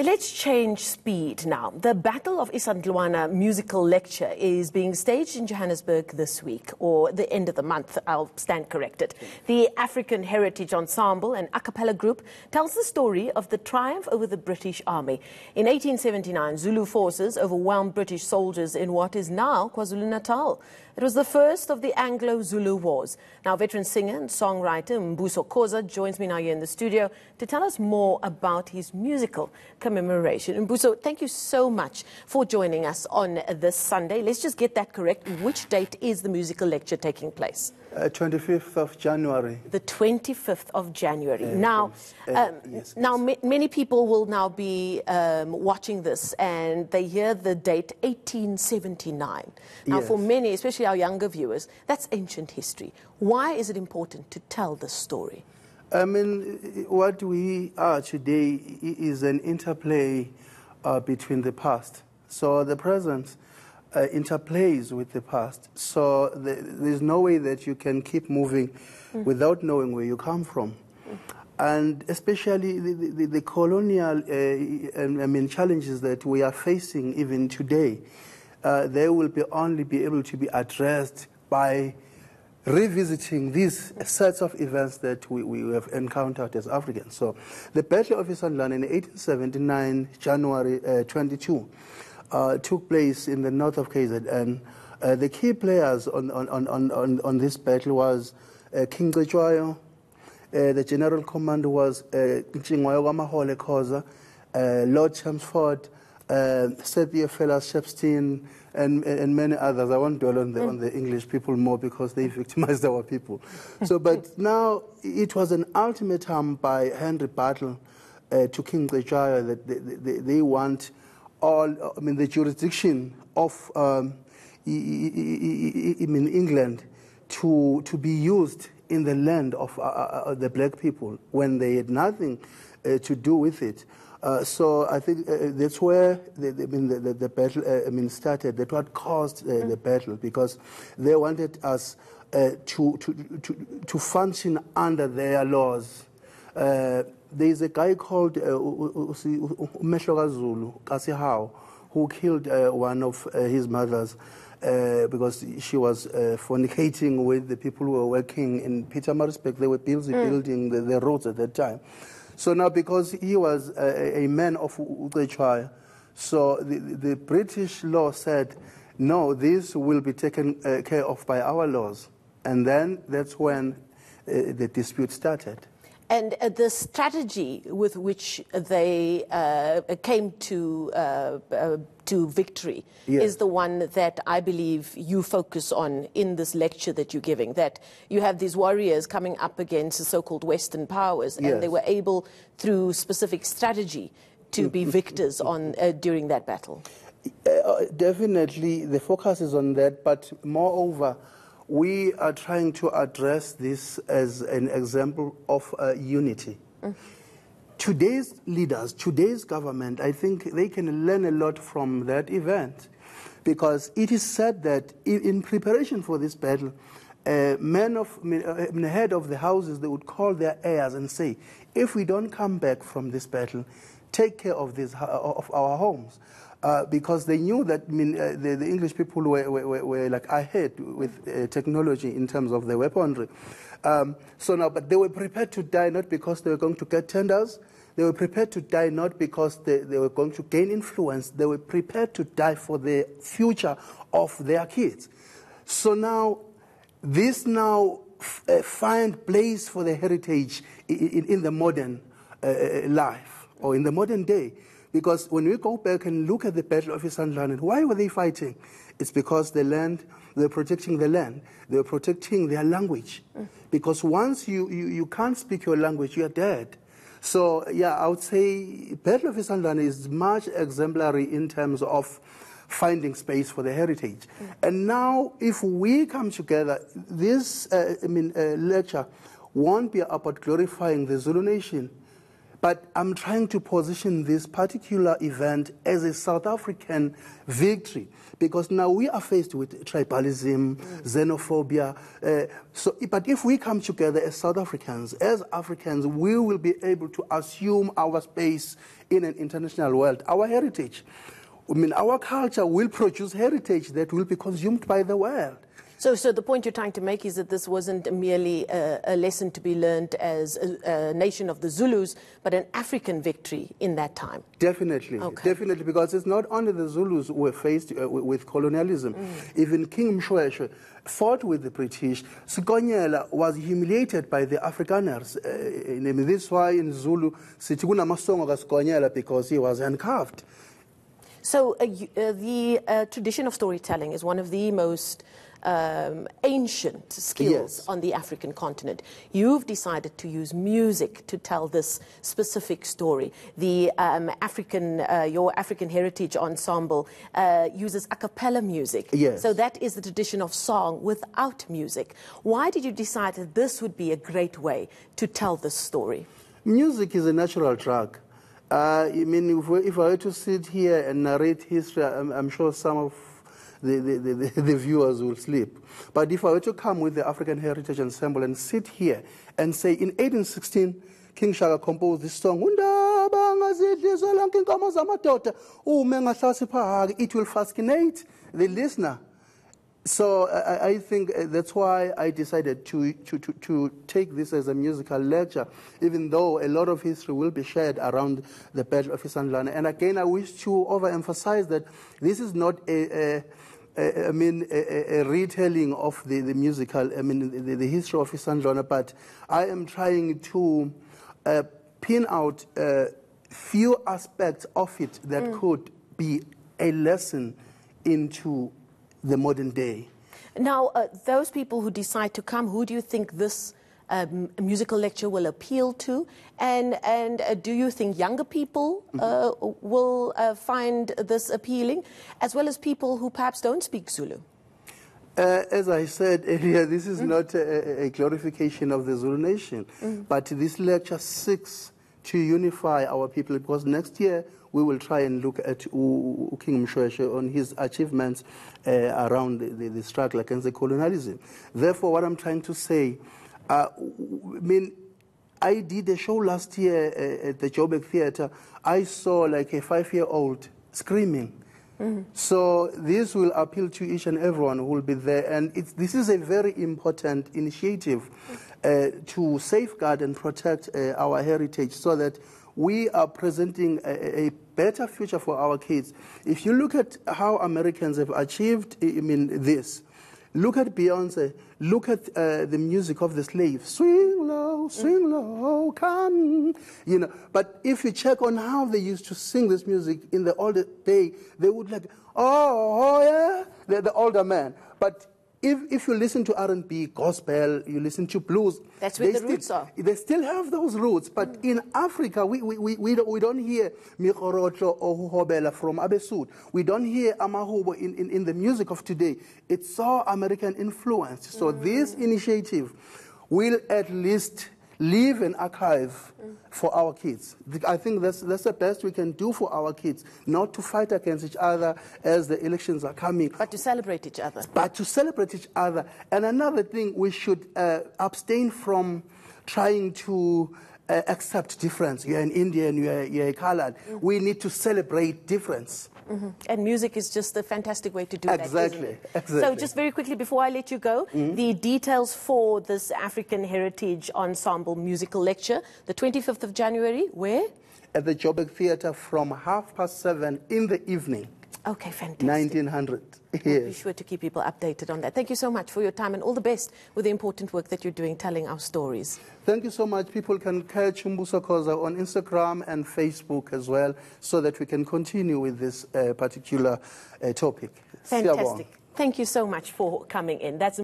Let's change speed now. The Battle of Isandlwana musical lecture is being staged in Johannesburg this week, or the end of the month, I'll stand corrected. The Afrikan Heritage Ensemble, an a cappella group, tells the story of the triumph over the British Army. In 1879, Zulu forces overwhelmed British soldiers in what is now KwaZulu-Natal. It was the first of the Anglo-Zulu Wars. Now, veteran singer and songwriter Mbuso Khoza joins me now here in the studio to tell us more about his musical commemoration. Mbuso, thank you so much for joining us on this Sunday. Let's just get that correct. Which date is the musical lecture taking place? Uh, 25th of January. The 25th of January. Uh, now, um, yes, now many people will now be um, watching this and they hear the date 1879. Now, yes. for many, especially our younger viewers, that's ancient history. Why is it important to tell this story? I mean, what we are today is an interplay uh, between the past. So the present uh, interplays with the past. So the, there's no way that you can keep moving mm. without knowing where you come from. Mm. And especially the, the, the colonial uh, I mean, challenges that we are facing even today, uh, they will be only be able to be addressed by revisiting these sets of events that we, we have encountered as Africans. So the Battle of Isandlwana in 1879, January uh, 22, uh, took place in the north of KZN. Uh, the key players on, on, on, on, on this battle was uh, King Cetshwayo, uh, the general commander was uh, Ntshingwayo Kamahole Khoza, uh, Lord Chelmsford, uh, Sebia Fellas Shepstone, and, and many others. I won't dwell on the, mm. on the English people more because they victimized our people. so, but now it was an ultimatum by Henry Bartle uh, to King Cetshwayo that they, they, they want all, I mean, the jurisdiction of um, mean—England to, to be used in the land of uh, uh, uh, the black people when they had nothing uh, to do with it. Uh, so I think uh, that's where the, I mean, the, the, the battle I mean, started. That what caused the battle because they wanted us to, to, to, to function under their laws there is a guy called Umehlo uh, Zulu, Kasihao, who killed uh, one of uh, his mothers uh, because she was uh, fornicating with the people who were working in Pietermaritzburg. They were busy mm. building the, the, roads at that time. So now, because he was a, a man of uCetshwayo, so the, the, British law said, no, this will be taken uh, care of by our laws. And then that's when the dispute started. And uh, the strategy with which they uh, came to, uh, uh to victory yes. is the one that I believe you focus on in this lecture that you're giving. That you have these warriors coming up against the so called Western powers, and yes. they were able, through specific strategy, to be victors on, uh, during that battle. Uh, definitely, the focus is on that, but moreover, we are trying to address this as an example of uh, unity. Mm. Today's leaders, today's government, I think they can learn a lot from that event because it is said that in preparation for this battle, uh, men of uh, the head of the houses they would call their heirs and say, if we don't come back from this battle, take care of this of our homes uh, because they knew that I mean, uh, the, the, English people were, were, were, like ahead with uh, technology in terms of their weaponry. Um, so now, but they were prepared to die not because they were going to get tenders. They were prepared to die not because they, they were going to gain influence. They were prepared to die for the future of their kids. So now, this now uh, find place for the heritage in, in, in the modern uh, life or in the modern day. Because when we go back and look at the Battle of Isandlwana, why were they fighting? It's because the land, they're protecting the land, they're protecting their language. Because once you, you, you can't speak your language, you're dead. So, yeah, I would say Battle of Isandlwana is much exemplary in terms of finding space for the heritage. Mm. And now, if we come together, this uh, I mean, uh, lecture won't be about glorifying the Zulu nation But I'm trying to position this particular event as a South African victory because now we are faced with tribalism, xenophobia. Uh, so, but if we come together as South Africans, as Africans, we will be able to assume our space in an international world, our heritage. I mean, our culture will produce heritage that will be consumed by the world. So, so the point you're trying to make is that this wasn't merely a, a lesson to be learned as a, a, nation of the Zulus, but an African victory in that time. Definitely, okay. definitely, because it's not only the Zulus who were faced uh, with colonialism. Mm. Even King Moshoeshoe fought with the British. Sikonyela was humiliated by the Afrikaners. Uh, this is why in Zulu, sithi kunamasongo kaSikonyela because he was handcuffed. So uh, uh, the uh, tradition of storytelling is one of the most um, ancient skills yes. on the African continent. You've decided to use music to tell this specific story. The um, African, uh, your Afrikan Heritage Ensemble uh, uses a cappella music. Yes. So that is the tradition of song without music. Why did you decide that this would be a great way to tell this story? Music is a natural drug. Uh, I mean, if, if, I were to sit here and narrate history, I'm, I'm sure some of the, the, the, the, viewers will sleep. But if I were to come with the Afrikan Heritage Ensemble and sit here and say, in 1816, King Shaka composed this song, it will fascinate the listener. So I, I, think uh, that's why I decided to, to, to, to, take this as a musical lecture, even though a lot of history will be shared around the Battle of Isandlwana. And again, I wish to overemphasize that this is not a, a I mean, a, a, retelling of the, the musical, I mean, the, the history of Isandlwana, but I am trying to uh, pin out a few aspects of it that mm. could be a lesson into the modern day. Now, uh, those people who decide to come, who do you think this um, musical lecture will appeal to? And, and uh, do you think younger people uh, mm-hmm. will uh, find this appealing, as well as people who perhaps don't speak Zulu? Uh, as I said earlier, this is mm. not a, a, glorification of the Zulu nation, mm. but this lecture seeks to unify our people because next year we will try and look at King Moshoeshoe on his achievements uh, around the, the, the, struggle against the colonialism. Therefore, what I'm trying to say, uh, I mean, I did a show last year uh, at the Joburg Theatre. I saw like a five-year-old screaming. So this will appeal to each and everyone who will be there, and this is a very important initiative uh, to safeguard and protect uh, our heritage, so that we are presenting a, a, better future for our kids. If you look at how Americans have achieved, I mean, this, look at Beyonce, look at uh, the music of the slave, swing low, swing low, come, you know. But if you check on how they used to sing this music in the older day, they would like, oh, oh yeah, the, the older man. But if, if you listen to R&B, gospel, you listen to blues. That's where the still, roots are. They still have those roots. But mm. in Africa, we, we, we, we, don't, we don't hear Mikorotlo or Huhobela from Abesud. We don't hear Amahubo in, in, in the music of today. It's so American influenced. So mm. this initiative will at least leave an archive for our kids. I think that's, that's the best we can do for our kids, not to fight against each other as the elections are coming. But to celebrate each other. But to celebrate each other. And another thing, we should uh, abstain from trying to uh, accept difference. You're an Indian, you're, you're a colored. Mm-hmm. We need to celebrate difference. Mm-hmm. And music is just a fantastic way to do exactly, that. Exactly. So, just very quickly before I let you go, mm-hmm. the details for this Afrikan Heritage Ensemble musical lecture, the 25th of January, where? At the Joburg Theatre from half past seven in the evening. Okay, fantastic. 1900. Yes. We'll be sure to keep people updated on that. Thank you so much for your time and all the best with the important work that you're doing telling our stories. Thank you so much. People can catch Umbuso Khoza on Instagram and Facebook as well so that we can continue with this uh, particular uh, topic. Fantastic. Thank you so much for coming in. That's